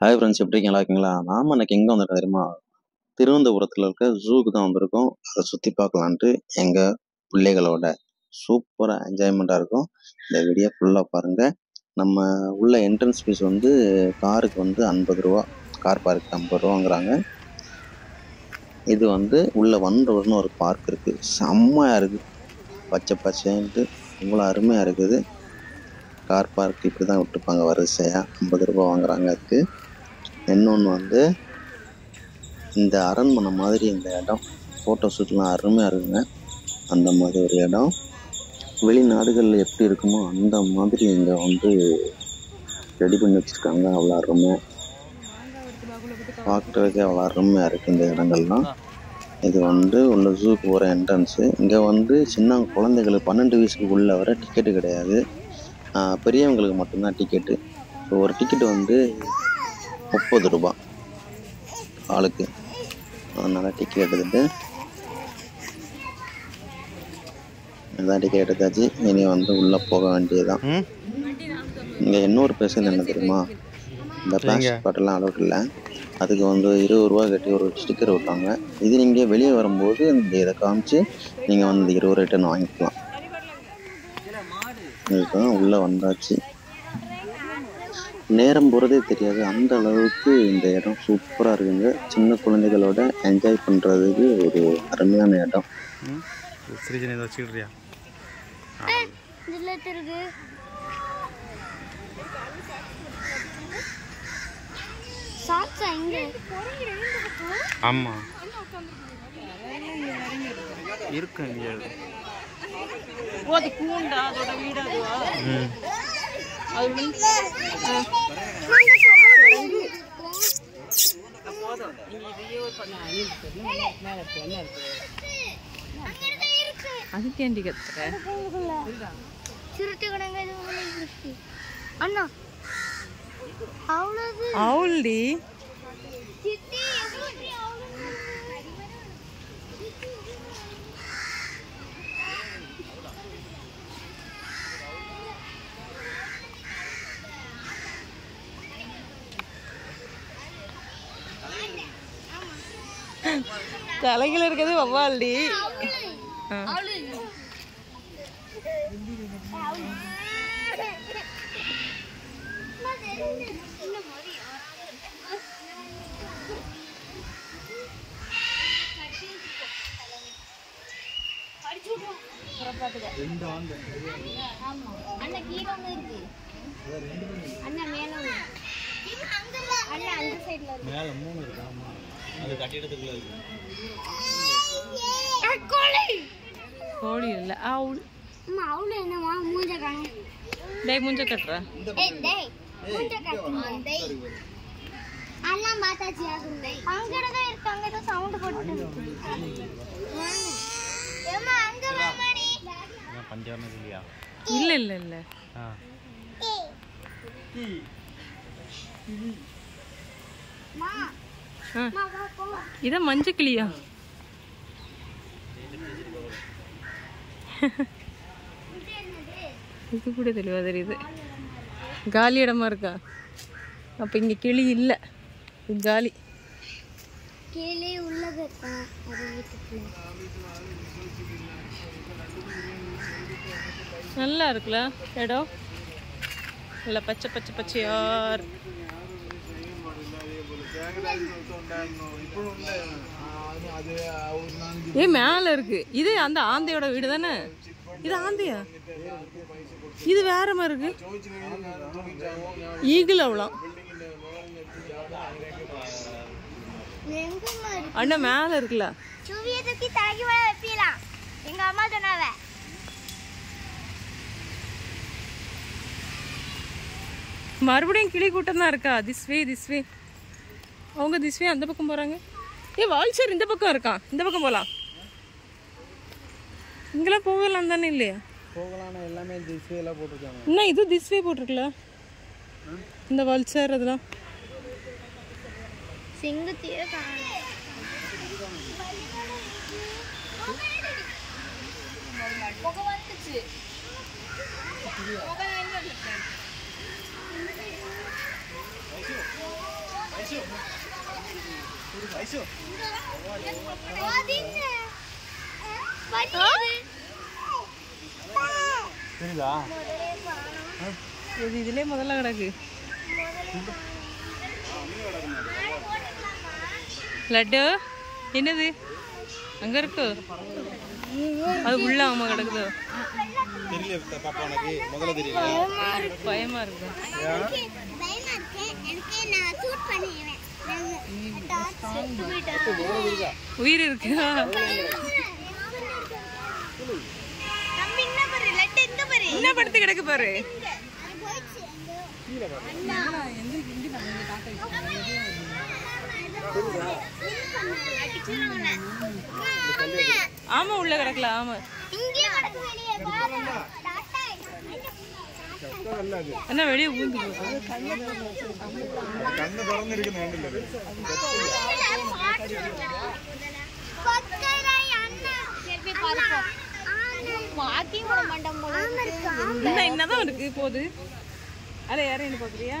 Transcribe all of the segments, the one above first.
Hi friends எப்படி நல்லா இருக்கீங்களா? நாம இன்னைக்கு எங்கே வந்திருக்கோம் தெரியுமா? திருவனந்தபுரத்தில் இருக்க ஜூக்கு தான் வந்திருக்கோம். அதை சுற்றி பார்க்கலான்ட்டு எங்கள் பிள்ளைகளோட. சூப்பராக என்ஜாய்மெண்ட்டாக இருக்கும். இந்த வீடியோ ஃபுல்லாக பாருங்க. நம்ம உள்ள என்ட்ரன்ஸ் ஃபீஸ் வந்து காருக்கு வந்து ஐம்பது ரூபா கார் பார்க் ஐம்பது ரூபாங்கிறாங்க இது வந்து உள்ள வண்டலூர்னு ஒரு பார்க் இருக்கு. செம்மையா இருக்குது பச்சை பச்சைன்ட்டு இவ்வளோ அருமையாக இருக்குது. கார் பார்க் இப்படி தான் விட்டுப்பாங்க வரிசையாக ஐம்பது ரூபா வாங்குறாங்க அதுக்கு. இன்னொன்று வந்து இந்த அரண்மனை மாதிரி இந்த இடம். ஃபோட்டோ ஷூட்லாம் அருமையாக இருக்குங்க. அந்த மாதிரி ஒரு இடம். வெளிநாடுகளில் எப்படி இருக்குமோ அந்த மாதிரி இங்கே வந்து ரெடி பண்ணி வச்சுருக்காங்க. அவ்வளோ அருமையாக பார்க்குறதுக்கே அவ்வளோ அருமையாக இருக்குது இந்த இடங்கள்லாம். இது வந்து உள்ள ஜூக்கு போகிற என்ட்ரன்ஸு இங்கே வந்து சின்ன குழந்தைகளுக்கு பன்னெண்டு வயசுக்கு உள்ள வர டிக்கெட்டு கிடையாது. பெரியவங்களுக்கு மட்டும்தான் டிக்கெட்டு ஸோ ஒரு டிக்கெட் வந்து முப்பது ரூபா ஆளுக்கு. அதனால் டிக்கெட் எடுத்துட்டு இதான் டிக்கெட் எடுத்தாச்சு. இனி வந்து உள்ளே போக வேண்டியதுதான். இங்கே இன்னொரு பேசல் என்ன தெரியுமா? இந்த பிளாஸ்டிக் பாட்டெல்லாம் அலோட் இல்லை. அதுக்கு வந்து இருபது ரூபா கட்டி ஒரு ஸ்டிக்கர் விட்டாங்க. இது நீங்கள் வெளியே வரும்போது இந்த இதை காமிச்சு நீங்கள் வந்து இருபது ரூபா ரிட்டர்ன் வாங்கிக்கலாம். இதுதான் உள்ளே வந்தாச்சு. நேரம் போகிறதே தெரியாது. அந்த அளவுக்கு இந்த இடம் சூப்பராக இருக்குங்க. சின்ன குழந்தைகளோட என்ஜாய் பண்ணுறதுக்கு ஒரு அருமையான இடம். இருக்கு? இங்க? ஆமாம் இருக்கும் இங்கே. ஓ அது கூண்டா அதோட வீடு அதுவா? அதுக்கேண்டி கத்துற? அண்ணா அவ்வளவு அவள்டி சித்தி எப்படி அவ்வளவு தலைகள் இருக்கிறது வவ்வால்டி ஆமா அண்ணா கீழே இருக்கு அண்ணா மேல அண்ணா அந்த சைடுல இருக்கு. மேலே மூணு இருக்கு ஆமாம் அது கட்டிடத்துக்குள்ளே இருக்கு. கோழி! கோழி இல்ல அவள் அம்மா அவ்வளோ என்னம்மா? மூஞ்ச காண. டேய் முஞ்ச கட்டுற. டேய் மூஞ்ச காட்டுங்க. டேய் அண்ணா மாதாஜி ஆகுங்க அங்கட தான் இருக்காங்க ஏதோ சவுண்ட் போட்டு ஏமா அங்க வாமாடி. ஏன் பஞ்சாபம் இல்லையா? இல்ல இல்ல இல்ல. ஆ. மா. இதான் மஞ்ச கிளியா இது கூட தெளிவா தெரியுது. காலி இடமா இருக்கா? அப்ப இங்க கிளி இல்ல. காலி. கீழே உள்ளது நல்லா இருக்குல்ல இடம்? நல்லா பச்சை பச்சை பச்சையார் ஏ மேல இருக்கு. இது அந்த ஆந்தையோட வீடு தானே? இது ஆந்தையா? இது வேற மாதிரி இருக்கு. ஈகிள் அவ்வளோ அண்ணா மேல இருக்குல்ல? சுவியை தூக்கி தலைக்கு மேல வைப்பீலாம் எங்க அம்மா சொன்னாவ. மறுபடியும் கிளி கூட்டம் தான் இருக்கா? திஸ் வே திஸ் வே அவங்க திஸ் வே அந்த பக்கம் போறாங்க. ஏ வால்ச்சர் இந்த பக்கம் இருக்கான் இந்த பக்கம் போலாம். இங்கெல்லாம் போகலாம் தானே இல்லையா? போகலான்னு எல்லாமே திசையெல்லாம் போட்டிருக்காங்க. இன்னும் இது திஸ் வே போட்டிருக்கல? இந்த வால்ச்சர் அதெல்லாம். சிங்கத்தையே வந்துச்சு. தெரியுதா? இது இதுலயே முதல்ல கிடக்கு. லட்டு? என்னது? அங்க இருக்கு. அது உள்ள ஆமா கிடக்குது? தெரியல பாப்பா உனக்கு. முதல்ல தெரியல. பயமா இருக்கு பயமா இருக்கு எனக்கு நான் ஷூட் பண்ணிடுவேன் உயிர் இருக்கா என்ன படுத்து கிடக்கு பாரு? ஆமா உள்ள கிடக்கல ஆமா. ஊந்து போகுது. கண்ணு திறந்துருக்குன்னு வேண்டியது இந்த என்னதான் இருக்கு? போகுது. அதுல யாரும் என்ன பாக்குறியா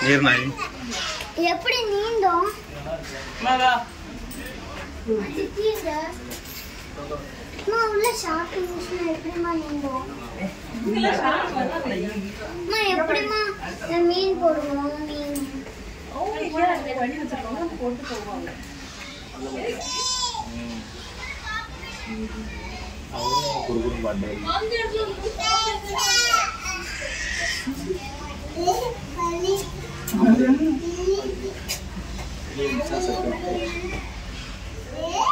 நாய் எப்படி நீந்தோம்? அம்மா உள்ள ஷாப்பிங் மிஷின் எப்படிமா நீந்தோம்? அம்மா எப்படிமா மீன் போடுவோம் மீன்? பாட்டு Thank you.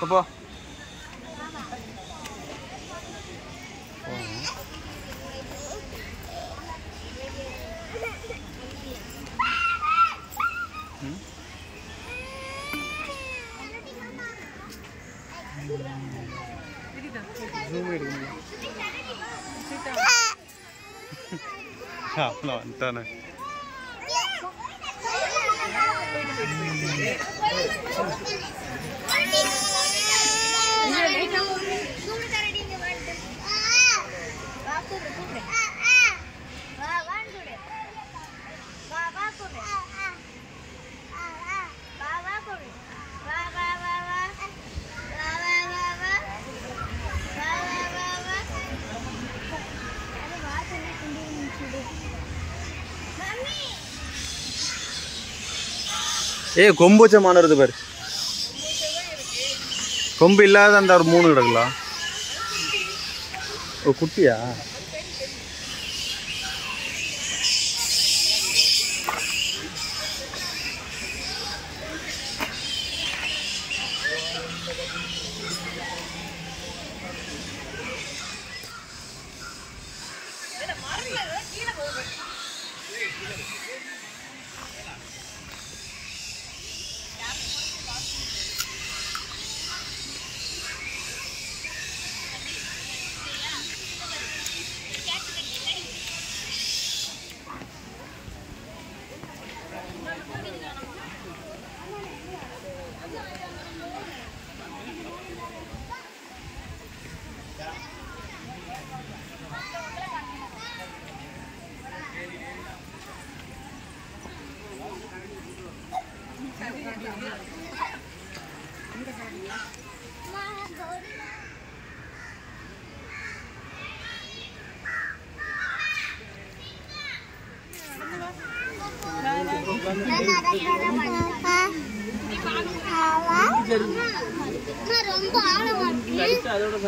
Bố bố Hảo lọn tên này Hãy subscribe cho kênh Ghiền Mì Gõ Để không bỏ lỡ những video hấp dẫn ஏய் கொம்பு வச்ச மான் வருது பாரு. கொம்பு இல்லாத அந்த ஒரு மூணு கிடக்கலாம் ஓ குட்டியா?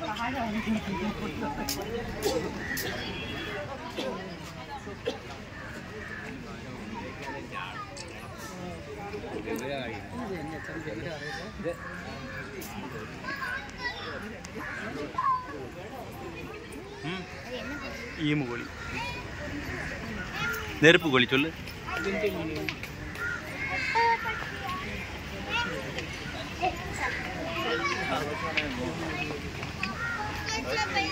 மேலே ஏறி ஈமு கோழி நெருப்பு கோழி சொல்லு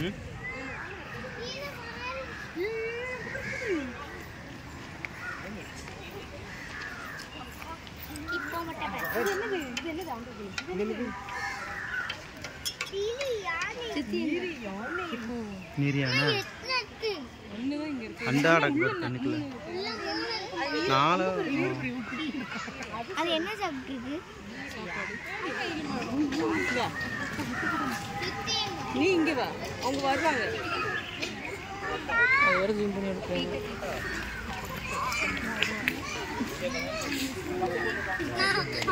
ம் இப்போ மட்டும் நீரியானா அண்டாட தண்ணிக்குள்ள நாலு அது என்ன சாப்பிட்டுருக்கு? நீ இங்க வா. அவங்க வருவாங்க. வர ஜூம் பண்ணி எடுப்பாங்க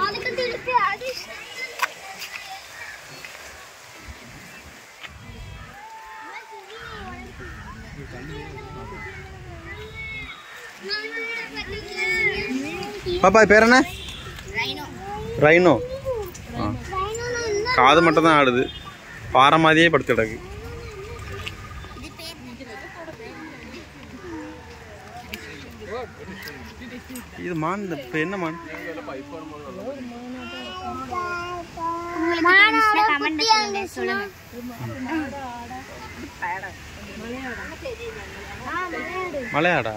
அதுக்கு திருப்பி அது பாப்பா பேர் என்ன ரைனோ. காது மட்டும் தான் ஆடுது. பாறை மாதிரியே படுத்து கிடக்கு. இது மான் இந்த இப்ப என்ன மான்? கமெண்ட் சொல்லுங்க சொல்லுங்க. மலையாடா?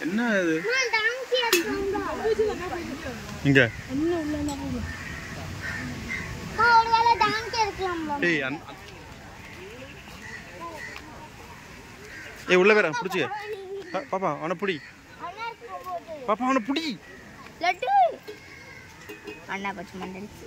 என்ன இது? இங்க. ஏய் உள்ள வேற பிடிச்சிக்க பா- பாப்பா அவனை பிடி. பாப்பா அவனை பிடி. லட்டு. அண்ணா பச்சை மண்டடிச்சு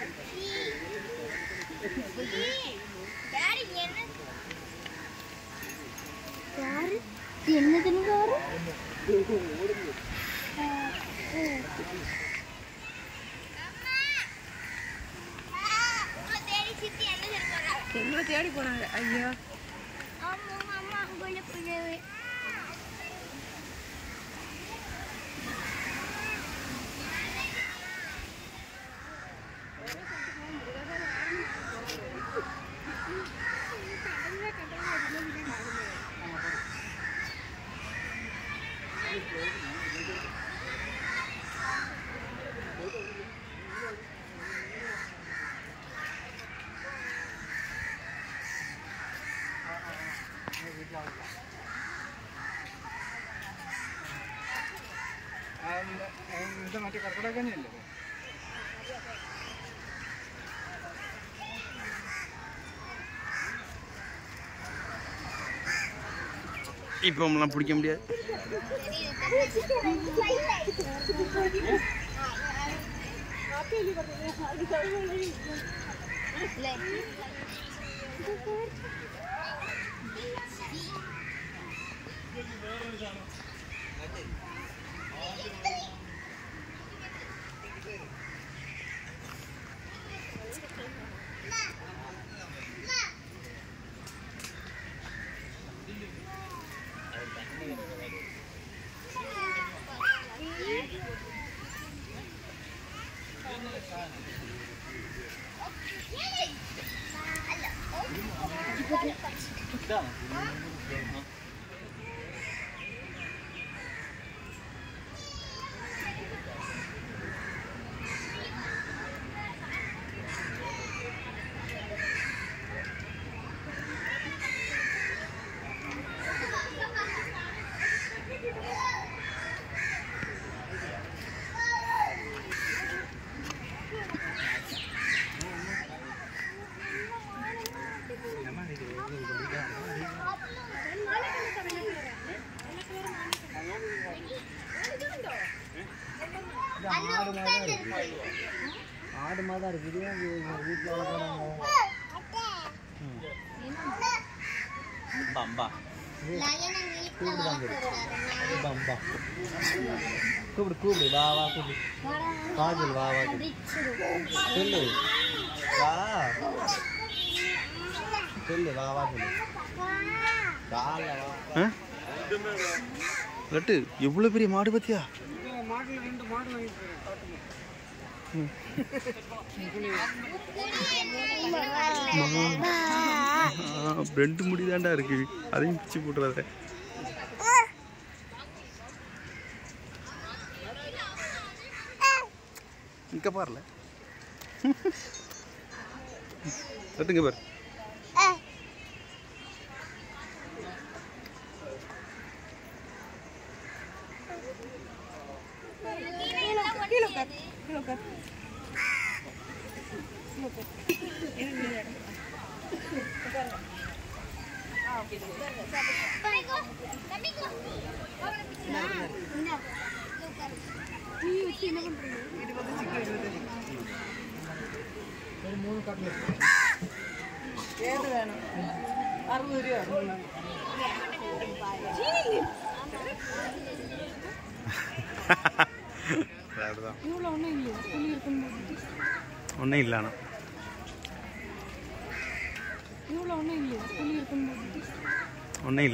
Yeah. போனாங்க ஐயா இப்போ நம்மளாம் பிடிக்க முடியாது இல்லை Então, தான் இருக்குது வீட்டில் வளர்க்குறாங்க பம்பா. பம்பா கூப்பிடு கூப்பிடு. வா வா கூப்பிடு. காஜல் வா வா கூப்பிடு. சொல்லு. வா. சொல்லு வா வா சொல்லு. லட்டு எவ்வளோ பெரிய மாடு பத்தியா? ரெண்டு முடி தாண்டா இருக்கு. அதையும் பிச்சு போட்டுறாத. இங்க பாருல. லட்டுங்க பாரு.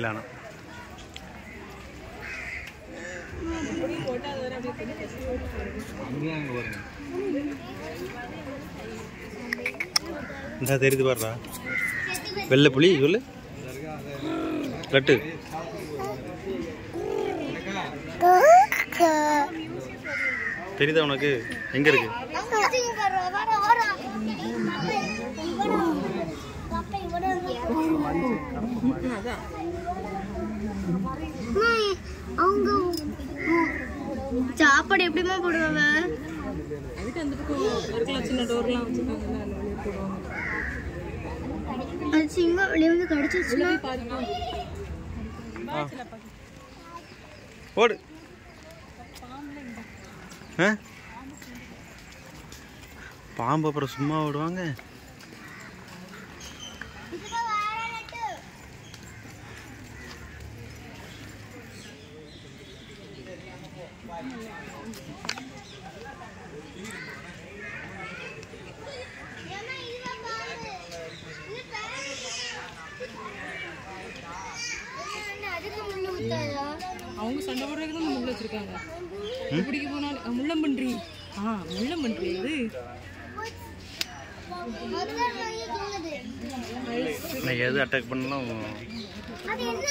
ஆனால் அங்கேயும் அங்கே வருங்க இந்த தெரியுது பாருடா வெள்ளை புளி சொல்லு லட்டு தெரியுதா உனக்கு? எங்க இருக்கு? அவங்க சாப்பாடு எப்படிமா போடுவாங்க? அது சிங்கம் வெளியே வந்து கடிச்சிருச்சுன்னா பாருங்க. ஓடு பாம்பு அப்புறம் சும்மா விடுவாங்க. அவங்க சண்டை போடுறதுக்கு தான் முள்ள வச்சிருக்காங்க பிடிக்க போனாலும் முள்ளம்பன்றி ஆ முள்ளம்பன்றி அது அதுதான் நிறைய தோணுது நான் எது அட்டாக் பண்ணலாம் அது என்ன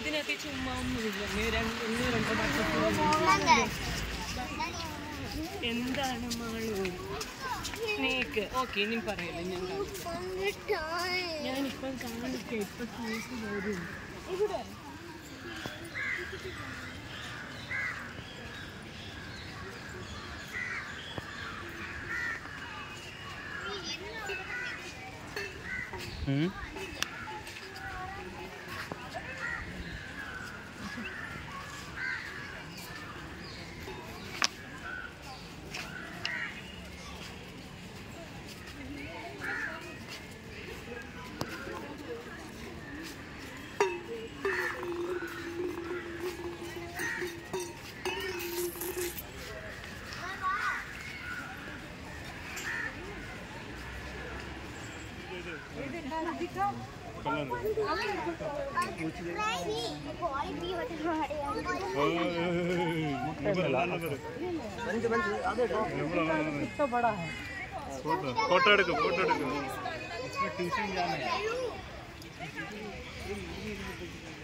ഇതിനകത്ത് ചുമ്മാ ഒന്നുമില്ല നീ രണ്ട് ഇന്ന് രണ്ട് ഡോക്ടർ போனாங்க എന്താണ് മാളു സ്നേക്ക് ഓക്കെ ഇനി പറയില്ല ഞാൻ കാണിക്കാം வந்துட்டான் ഞാനിപ്പം കാണിക്കാം ഇപ്പം സ്നേക്ക് വരും 嗯？ம் फोटो எடுக்கு फोटो எடுக்கு ஆ